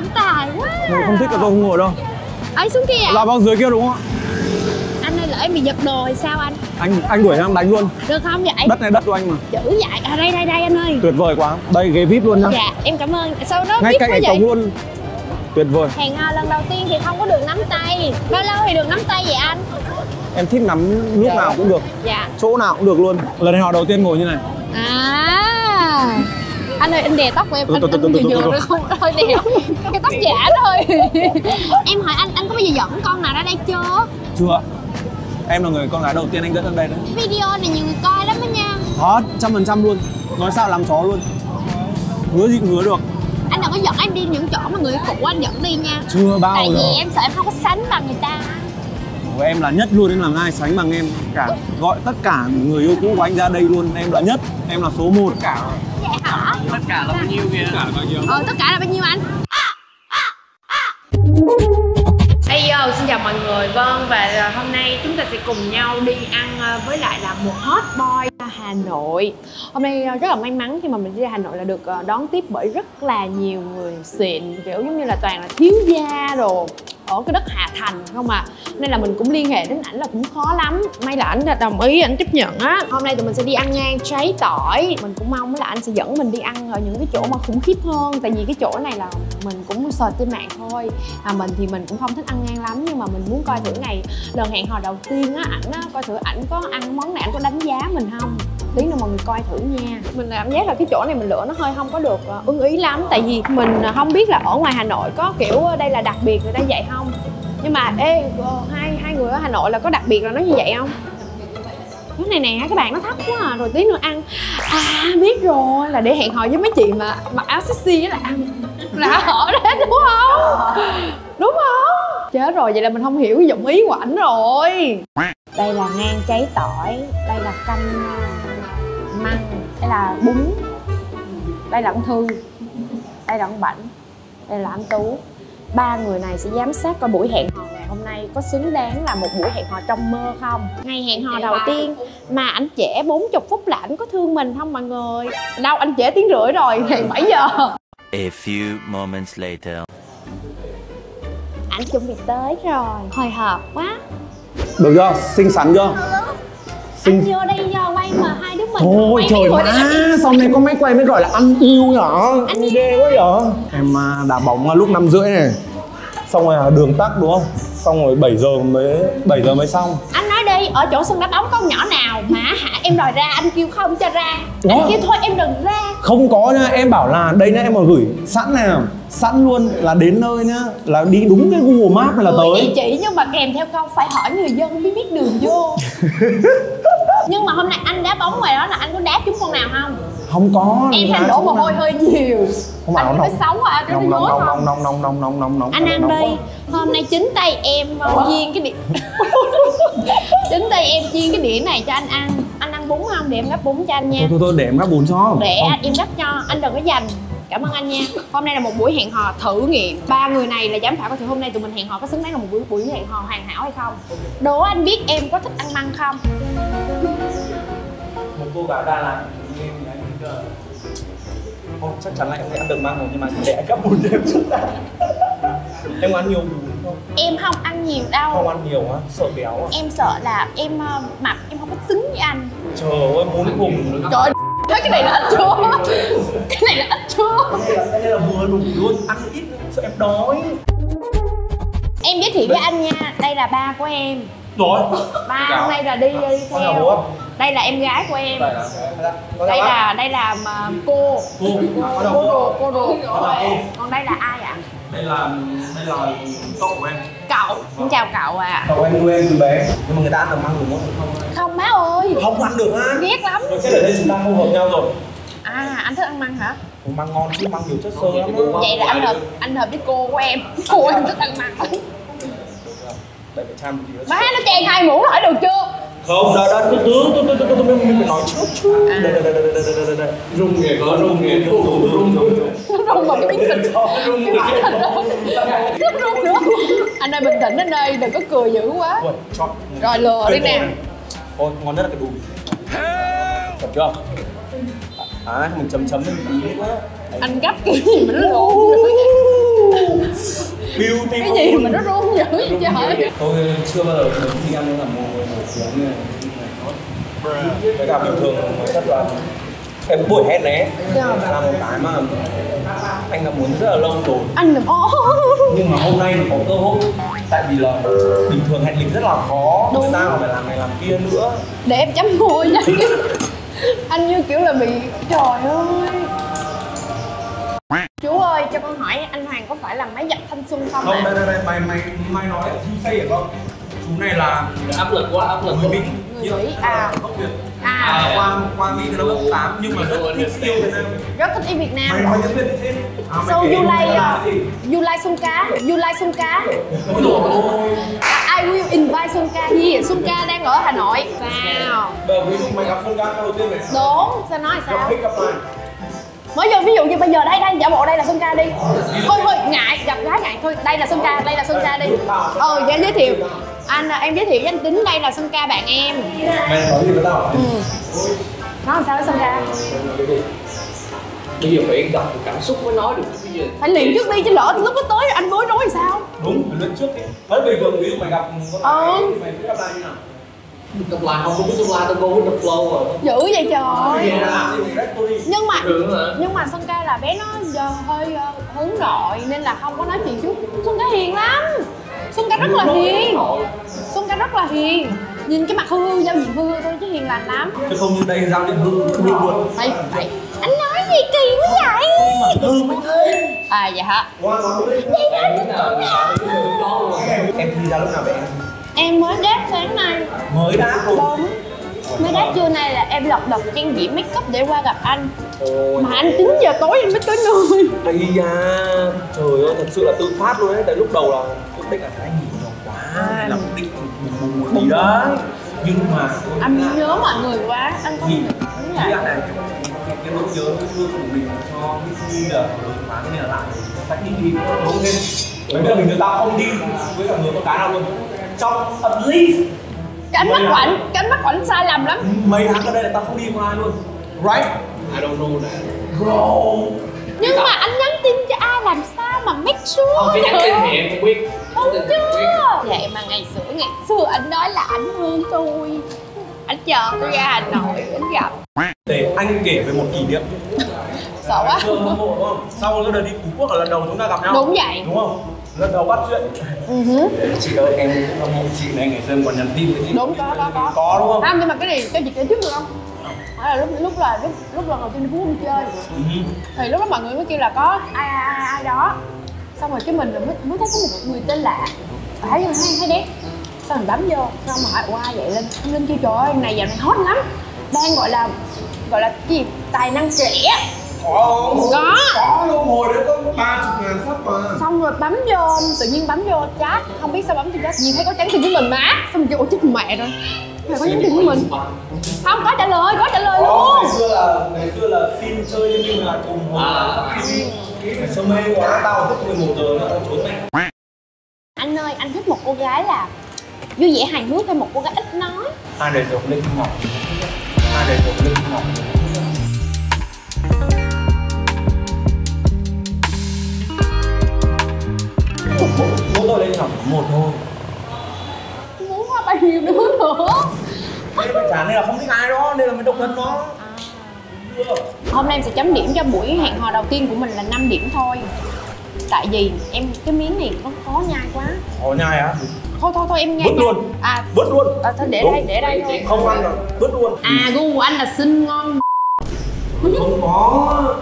trọng tài quá. Không thích thì tôi không ngồi đâu. Ấy xuống kia à Là vào dưới kia đúng không ạ? anh ơi lỡ em bị giật đồ thì sao anh? Anh anh đuổi em đánh luôn. Được không vậy? Đất này đất của anh mà. Chữ vậy. À đây đây đây anh ơi. Tuyệt vời quá. Đây ghế VIP luôn nhá. Dạ em cảm ơn. Sao nó Ngay biết cạnh cổng luôn. Tuyệt vời. Hẹn hò lần đầu tiên thì không có được nắm tay. Bao lâu thì được nắm tay vậy anh? Em thích nắm lúc nào cũng được. Dạ. Chỗ nào cũng được luôn. Lần hẹn hò đầu tiên ngồi như này. À anh ơi anh đè tóc của em anh anh vừa vừa được không? Thôi đè. Cái tóc giả thôi em hỏi anh anh có bao giờ dẫn con nào ra đây chưa? Chưa. Em là người con gái đầu tiên anh dẫn đến đây đấy. Video này nhiều người coi lắm đó nha. Hot, trăm phần trăm luôn. Nói sao làm chó luôn. Hứa gì cũng hứa được. Anh đừng có dẫn em đi những chỗ mà người cũ anh dẫn đi nha. Chưa bao tại giờ. vì em sợ em không có sánh bằng người ta Của em là nhất luôn nên làm ai sánh bằng em. Cả gọi tất cả người yêu cũ của anh ra đây luôn em là nhất em là số 1 cả hả? tất cả là bao nhiêu kìa? Tất cả là bao nhiêu? Ờ tất cả là bao nhiêu anh? Hey yo, xin chào mọi người. Vâng, và à, hôm nay chúng ta sẽ cùng nhau đi ăn à, với lại là một hot boy Hà Nội. Hôm nay à, rất là may mắn khi mà mình đi ra Hà Nội là được đón tiếp bởi rất là nhiều người xịn Kiểu giống như là toàn là thiếu gia đồ ở cái đất Hà Thành không à. Nên là mình cũng liên hệ đến ảnh là cũng khó lắm. May là ảnh đã đồng ý, ảnh chấp nhận á. Hôm nay tụi mình sẽ đi ăn ngang cháy tỏi. Mình cũng mong là anh sẽ dẫn mình đi ăn ở những cái chỗ mà khủng khiếp hơn. Tại vì cái chỗ này là mình cũng search trên mạng thôi. À mình thì mình cũng không thích ăn ngang lắm nhưng mà mình muốn coi thử ngày lần hẹn hò đầu tiên á ảnh á coi thử ảnh có ăn món này ảnh có đánh giá mình không? Tí nữa mọi người coi thử nha. Mình cảm giác là cái chỗ này mình lựa nó hơi không có được ờ, ưng ý lắm. Tại vì mình ờ, không biết là ở ngoài hà nội có, kiểu ờ, đây là đặc biệt người ta vậy không? Nhưng mà, ê hai hai người ở hà nội là có đặc biệt là nó như vậy không? Cái này nè các bạn nó thấp quá à rồi tí nữa ăn. À biết rồi, là để hẹn hò với mấy chị mà mặc áo sexy là ăn. Là họ đấy đúng không? Đúng không? Chết rồi, vậy là mình không hiểu dụng ý của ảnh rồi. Đây là ngang cháy tỏi, đây là canh à, măng đây là bún đây là con thư đây là con bảnh đây là anh tú. Ba người này sẽ giám sát coi buổi hẹn hò ngày hôm nay có xứng đáng là một buổi hẹn hò trong mơ không? Ngày hẹn hò đầu tiên mà ảnh trễ 40 phút là ảnh có thương mình không mọi người? Đâu anh trễ tiếng rưỡi rồi hẹn 7 giờ. A few moments later. ảnh chuẩn bị tới rồi. Hồi hộp quá. Được chưa? Xinh xắn chưa? Anh vô đây do quay mà hai đứa mình Ôi quay trời má, sau này có máy quay mới gọi là ăn yêu nhở? Anh Ghê quá vậy Em à, đá bóng à, lúc 5 rưỡi này. Xong rồi à, đường tắc đúng không? Xong rồi 7 giờ mới 7 giờ mới xong. Anh nói đi ở chỗ sân đá bóng có con nhỏ nào mà hả? Em đòi ra anh kêu không cho ra. Ủa? anh kêu thôi em đừng ra. Không có nha, em bảo là đây nhá em mà gửi sẵn nào Sẵn luôn là đến nơi nhá. Là đi đúng cái Google này là tới. chỉ nhưng mà kèm theo câu phải hỏi người dân mới biết đường vô nhưng mà hôm nay anh đá bóng ngoài đó là anh có đá trúng con nào không? Không có. Em đang đổ mồ hôi hơi nhiều. Không phải anh có nóng sống à cái Nóng nó nóng nóng nóng nóng nóng nóng nóng nóng anh ăn đi. hôm nay chính tay em uh, chiên cái đĩa chính tay em chiên cái đĩa này cho anh ăn. Anh ăn bún không? Để em gắp bún cho anh nha. Thôi thôi thôi để em gắp bún cho. Để em gắp cho. Anh đừng có dành cảm ơn anh nha. Hôm nay là một buổi hẹn hò thử nghiệm. Ba người này là giám khảo coi thử hôm nay tụi mình hẹn hò có xứng đáng là một buổi buổi hẹn hò hoàn hảo hay không. Đố anh biết em có thích ăn măng không gái Đà như em thì anh uh... Ồ, chắc chắn là em sẽ ăn được măng rồi nhưng mà để anh gắp bún em trước đã. Em ăn nhiều bún không? em không ăn nhiều đâu. Không ăn nhiều á, sợ béo à? Em sợ là em ờ, mập em không có xứng với anh. Trời ơi, muốn cùng trời ơi, thấy cái này là ít chưa cái này là ít chưa này là vừa đủ luôn, ăn ít sợ em đói. Em giới thiệu với anh nha đây là ba của em Rồi. Ba hôm nay là đi đi theo. đây là em gái của em. Đây là đây là đây là mà cô. Cô, cô ruột cô. cô? còn đây là ai ạ? Đây là, đây là cậu của em. Cậu. Xin chào cậu ạ. Cậu em nuôi em từ bé. Nhưng mà người ta ăn được măng đúng không? không má ơi. Không ăn được á. Ghét lắm. Rồi chắc ở đây chúng ta không hợp nhau rồi. À anh thích ăn măng hả? Măng ngon chứ, măng nhiều chất xơ lắm vậy là anh hợp anh hợp với cô của em. Cô em thích ăn măng Chăm gì nữa má nó chen hai muỗng hỏi được chưa? Không, từ từ, từ từ, từ từ, từ từ, mình phải nói đây, đây rung nghề có rung nghề rung rung rung rung rung vào cái miếng thịt rung cái miếng thịt đó nó rung nữa anh ơi bình tĩnh anh ơi đừng có cười dữ quá. Rồi, lừa đi nè. Ôi, ngon nhất là cái đùi. Thật chưa? À, mình chấm chấm lên tí nữa anh gấp kiểu gì mà nó lộn gì mà nó run dữ vậy tôi chưa bao giờ được đi ăn là một người nổi tiếng này. Với cả bình thường thật là cái buổi hẹn này ấy, Dạ. là một cái mà anh đã muốn rất là lâu rồi. Anh ô nhưng mà hôm nay có cơ hội tại vì là bình thường hẹn lịch rất là khó. Đúng. người ta còn phải làm này làm kia nữa. Để em chấm môi cho anh như kiểu là bị trời ơi thanh xuân không đây đây đây mày mày mày nói là chú xây ở không? Chú này là áp lực quá áp lực người mỹ. Người Mỹ, à. gốc việt. À. À, qua qua mỹ từ năm lớp tám nhưng mà rất thích yêu việt nam. Rất thích đi Việt mày Nam nói tiếng việt thêm à, mày So kể you like mày uh, you like Xuân Cá you like Xuân Cá Ôi dồi ôi. I will invite Xuân Ca. Here Xuân Ca đang ở Hà Nội. Wow. Đợi ví dụ mày gặp Xuân Ca đầu tiên này. Đúng. Sao nói gặp sao? thích gặp lại mới vô ví dụ như bây giờ đây đây giả bộ đây là Xuân Ca đi. Thôi thôi ngại gặp gái ngại thôi. Đây là Xuân Ca đây là Xuân Ca đi. Ờ để giới thiệu. Anh em giới thiệu danh tính đây là Xuân Ca bạn em. Mày nói gì với tao. Ừ. nói làm sao với Xuân Ca? Bây giờ phải gặp được cảm xúc mới nói được. Bây giờ phải liền trước đi chứ lỡ lúc nó tới anh bối rối thì sao? Đúng phải luyện trước đi bình thường ví dụ mày gặp thì mày biết gặp lại như nào tương lai không có biết tương lai tôi go with the flow rồi. Dữ vậy trời. Nhưng mà nhưng mà Xuân Ca là bé nó giờ hơi ờ, hướng nội nên là không có nói chuyện chút. Xuân Ca hiền lắm. Xuân Ca rất là hiền. Xuân Ca rất là hiền. Nhìn cái mặt hư hư giao diện hư hư thôi chứ hiền lành lắm. Chứ không như đây giao điện hư hư luôn. Phải phải. Anh nói gì kỳ quá vậy? Hư mới thế à vậy hả? Mình đó em thi ra lúc nào vậy? em em mới đáp sáng nay. Mới đã thôi đúng mới đáp trưa nay là em lật đật trang điểm make up để qua gặp anh. Ôi, mà anh 9 giờ tối anh mới tới nơi. Ây da, trời ơi, thật sự là tự phát luôn đấy Tại lúc đầu là quyết định là phải nghỉ nhiều quá là quyết định bùng gì đấy Nhưng mà anh nhớ mọi người quá anh không thì được đúng này cái, nỗi nhớ thương của mình cho Disney là lớn quá nên là làm phải đi đi đúng thêm Vì là mình người ta không đi với cả người con gái nào luôn. Trong at least cái ánh mắt của anh cái ánh mắt của anh sai lầm lắm. Mấy tháng ở đây là tao không đi cùng ai luôn. Right? I don't know that. Bro. Nhưng mà anh nhắn tin cho ai làm sao mà make sure không cái nhắn tin thì em không biết Không biết. chưa Vậy mà ngày xưa ngày xưa anh nói là anh thương tôi. Anh chờ tôi ra Hà Nội anh gặp. Để anh kể về một kỷ niệm. Sợ quá? Sau cái đợt đi Phú Quốc là lần đầu chúng ta gặp nhau. Đúng vậy. Đúng không? Lần đầu bắt chuyện. Ừ hứ. Chị ơi em cũng mộ chị này ngày xưa còn nhắn tin với chị. Đúng có có có. Có đúng không? Không nhưng mà cái này cho chị kể trước được không? Là lúc lúc là lúc lúc lần đầu tiên đi Phú đi chơi Ừ. thì lúc đó mọi người mới kêu là có ai ai ai, ai đó. Xong rồi cái mình rồi mới, mới thấy có một người tên lạ. Thấy hay hay đẹp xong mình bấm vô xong hỏi ủa ai vậy? Anh linh kêu trời ơi này dạo này hot lắm. Đang gọi là gọi là cái gì? Tài năng trẻ Có. Không? Có. Có luôn hồi đấy có ba chục ngàn sắp mà xong rồi bấm vô tự nhiên bấm vô chat. Không biết sao bấm vô chat nhìn thấy có nhắn tin với mình má. Xong rồi kêu ủa chết mẹ rồi. Mày có nhắn tin với mình. Không có trả lời có trả lời Có, luôn. ngày xưa là ngày xưa là xin chơi nhưng nhưng mà cùng hồi À. là Ngày xưa mê quá, tao thức 11 giờ nữa tao trốn mẹ. Anh ơi anh thích một cô gái là vui vẻ hài hước hay một cô gái ít nói? Hai đời rồi lên ngọc. Hai đời rồi lên ngọc tôi lên ngọc một thôi. Muốn qua bao nhiêu nữa nữa. Thế phải chán nên là không thích ai đó, nên là mới độc thân đó Chưa hôm nay em sẽ chấm điểm cho buổi hẹn hò đầu tiên của mình là 5 điểm thôi. Tại vì em cái miếng này nó khó nhai quá. Ồ nhai á? thôi thôi thôi em nhai Vứt luôn. à, Vứt luôn. À thôi để Đúng. đây để đây thôi. Không ăn rồi, vứt luôn. À gu của anh là xinh ngon. Không có.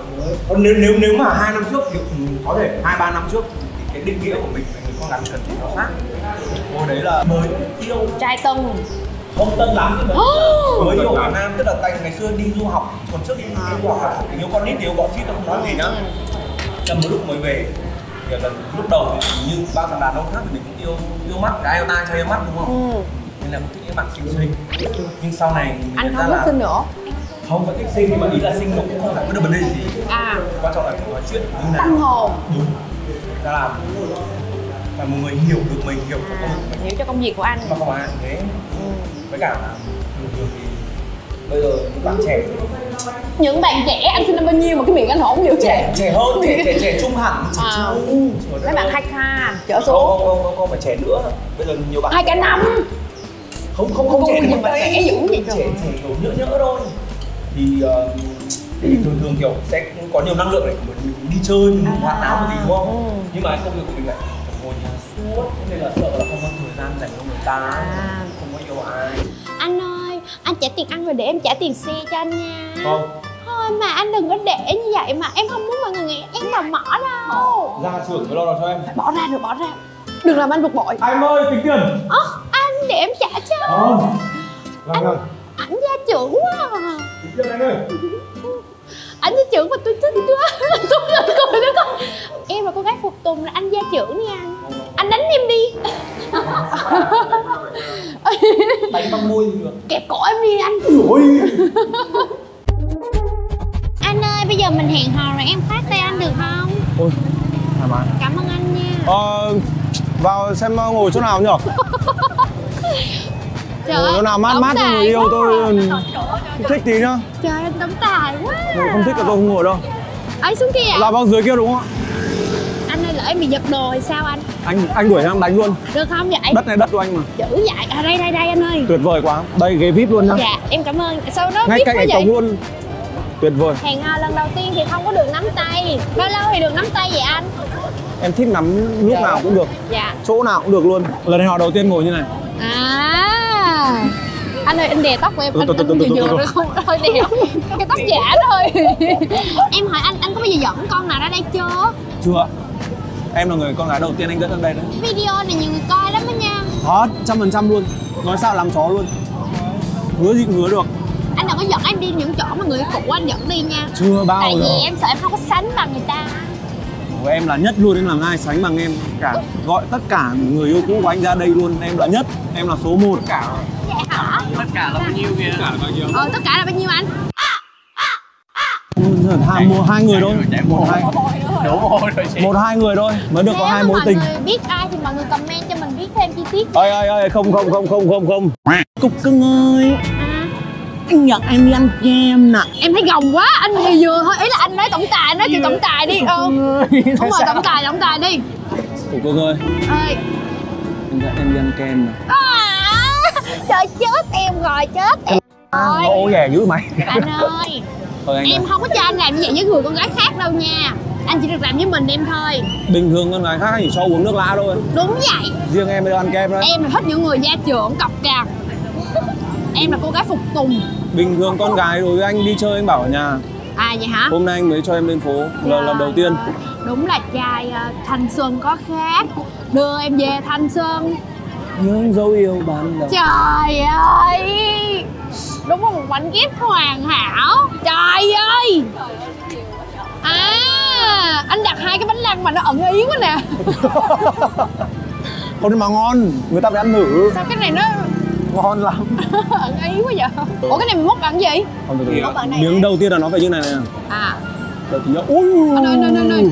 Còn nếu, nếu, nếu mà hai năm trước thì có thể hai ba năm trước thì cái định nghĩa của mình con gái cần nó khác. Hồi đấy là mới yêu. Trai tân không tân lắm nhưng mà Oh! mới yêu ở Việt Nam. Tức là tại ngày xưa đi du học còn trước đi du học là tình yêu con nít thì yêu bọn shit tôi không nói gì nhá nhưng mà lúc mới về. Thì lần lúc đầu thì như bao thằng đàn ông khác thì mình cũng yêu yêu mắt cái yêu tai cho yêu mắt đúng không? Ừ. nên là cũng thích những bạn xinh xinh. Nhưng sau này mình anh không có là xinh nữa. không phải thích xinh nhưng mà ý là xinh nó cũng không phải có được vấn đề gì. À. Quan trọng là phải nói chuyện như tâm nào hồn. Đúng. Ra là phải một người hiểu được mình hiểu được công việc mình. Hiểu cho công việc của anh. Mà không ai thế. Ừ. với cả là thường thường thì bây giờ những bạn trẻ những bạn trẻ anh sinh năm bao nhiêu mà cái miệng anh hổn dữ vậy? trẻ trẻ hơn trẻ trẻ trẻ trung hẳn trẻ À. trung mấy bạn hai k trở xuống. không không không, không phải trẻ nữa. Bây giờ nhiều bạn hai k năm. Không không không trẻ nhưng mà trẻ. dữ vậy trẻ trẻ kiểu nhỡ nhỡ thôi. Thì ờ, thì thường thường kiểu sẽ có nhiều năng lượng để mình, đi chơi mình hoạt náo một tí đúng không? Nhưng mà công việc của mình lại suốt thế nên là sợ là không có thời gian dành cho người ta À. không có yêu ai. Anh ơi anh trả tiền ăn rồi để em trả tiền xe cho anh nha. Không. Thôi mà anh đừng có để như vậy mà em không muốn mọi người nghĩ em là mỏ đâu. Ra trường mới lo được cho em. Bỏ ra được bỏ ra. Đừng làm anh bực bội. Anh ơi tính tiền. Ơ anh để em trả cho. Không. Vâng vâng ảnh gia trưởng quá à. tính tiền anh ơi. Anh gia trưởng mà tôi thích quá. Tôi cười cười đó con. Em là cô gái phục tùng là anh gia trưởng nha anh anh đánh em đi đánh bằng môi thì được kẹp cổ em đi anh ôi anh ơi bây giờ mình hẹn hò rồi em phát tay anh được không Ôi, thoải mái. cảm ơn anh nha Ờ, vào xem ờ, ngồi chỗ nào nhỉ? trời ơi, chỗ nào mát mát cho người yêu quá tôi à. ừ, thích tí nhá. trời anh tấm tài quá Ngồi không thích là tôi không ngồi đâu. ấy xuống kia Là vâng dưới kia đúng không ạ? anh ơi lỡ em bị giật đồ thì sao anh Anh anh đuổi em đánh luôn. được không vậy Đất này đất của anh mà. chữ vậy à đây đây đây anh ơi Tuyệt vời quá. Đây ghế VIP luôn nhá. dạ em cảm ơn sau đó Ngay cạnh anh vậy cổng luôn. Tuyệt vời. hẹn hò lần đầu tiên thì không có được nắm tay bao lâu thì được nắm tay vậy anh Em thích nắm lúc nào cũng được. dạ Chỗ nào cũng được luôn. Lần hẹn hò đầu tiên ngồi như này. à anh ơi anh đè tóc của em anh anh vừa vừa nó không hơi đè cái tóc giả thôi em hỏi anh anh có bao giờ dẫn con nào ra đây chưa Chưa. Em là người con gái đầu tiên anh dẫn đến đây đấy. video này nhiều người coi lắm đó nha. Hot, trăm phần trăm luôn. Nói sao làm chó luôn. Hứa gì cũng hứa được. anh đừng có dẫn em đi những chỗ mà người cũ anh dẫn đi nha. Chưa bao tại giờ. vì em sợ em không có sánh bằng người ta. Của em là nhất luôn nên làm ai sánh bằng em? Cả gọi tất cả người yêu cũ của anh ra đây luôn. Em là nhất em là số 1 cả. Vậy hả? Tất cả là bao nhiêu kìa? Tất cả là bao nhiêu? Ờ tất cả là bao nhiêu anh? Hai một hai người thôi. một hai mồ hôi rồi chị. Một hai người thôi mới được có nếu hai mà mối mọi tình. người biết ai thì mọi người comment cho mình biết thêm chi tiết ơi ơi ơi không không không không không không. Cục cưng ơi. À, anh nhận em đi ăn kem nè. Em thấy gồng quá anh thì vừa thôi ý là anh nói tổng tài nói chuyện tổng tài đi ờ đúng rồi tổng tài tổng tài đi. Cục cưng ơi. Ơi. Anh dẫn em đi ăn kem nè. À, trời chết em rồi chết em rồi. ô ghẻ dữ mày. Anh ơi. Thôi anh em ơi. không có cho anh làm như vậy với người con gái khác đâu nha anh chỉ được làm với mình em thôi. Bình thường con gái khác chỉ cho uống nước lã thôi. Đúng vậy. Riêng em đi ăn kem đấy em là thích những người gia trưởng cọc cằn em là cô gái phục tùng. Bình thường con gái đối với anh đi chơi anh bảo ở nhà. À vậy hả? Hôm nay anh mới cho em lên phố là lần đầu tiên. Đúng là trai ờ, thanh xuân có khác. Đưa em về thanh xuân những dấu yêu đầu. Trời ơi! Đúng là một mảnh ghép hoàn hảo. Trời lăng mà nó ẩn ý quá nè. Không nhưng mà ngon. Người ta phải ăn thử. Sao cái này nó ngon lắm. ẩn ý quá vậy? Ủa cái này mình múc ăn gì? Không từ từ. Múc bằng này miếng đầu tiên là nó phải như này này à. Đợi tí nhá. Ui. Ơi, anh ơi, anh ơi.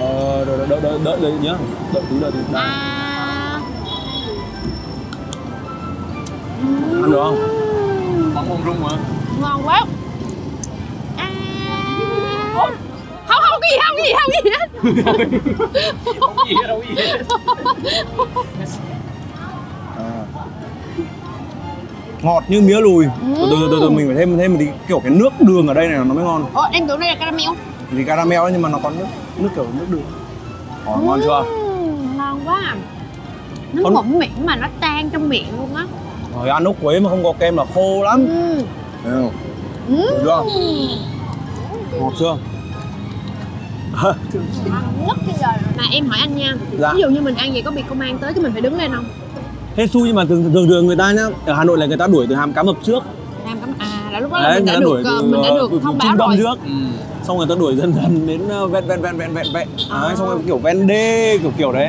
ờ đợi đợi đợi đợi đợi đợi nhá. Đợi tí đợi tí. À. Ăn được không? Bóng rung hả ngon quá. À gì không gì không gì hết không gì hết đâu có gì hết ngọt như mía lùi. Từ từ từ từ mình phải thêm thêm một tí kiểu cái nước đường ở đây này nó mới ngon. Ủa em tưởng đây là caramel. Thì caramel ấy, nhưng mà nó có nước nước kiểu nước đường. Ồ, ngon chưa? Ngon quá à. nó Con- ngụm miệng mà nó tan trong miệng luôn á. Rồi ăn ốc quế mà không có kem là khô lắm? Ừm. Được chưa? ngọt chưa mà em hỏi anh nha Dạ. ví dụ như mình ăn vậy có bị công an tới thì mình phải đứng lên không? Hết xui nhưng mà thường thường thường người ta nhá ở Hà Nội là người ta đuổi từ hàm cá mập trước. Làm cắm à là lúc đó là Đấy, mình đã người ta được đuổi ờ, từ, mình đã ờ, được từ thông báo rồi. trước. Ừ. xong người ta đuổi dần dần đến ờ, ven ven ven ven ven ven À. đấy xong rồi kiểu ven đê kiểu kiểu đấy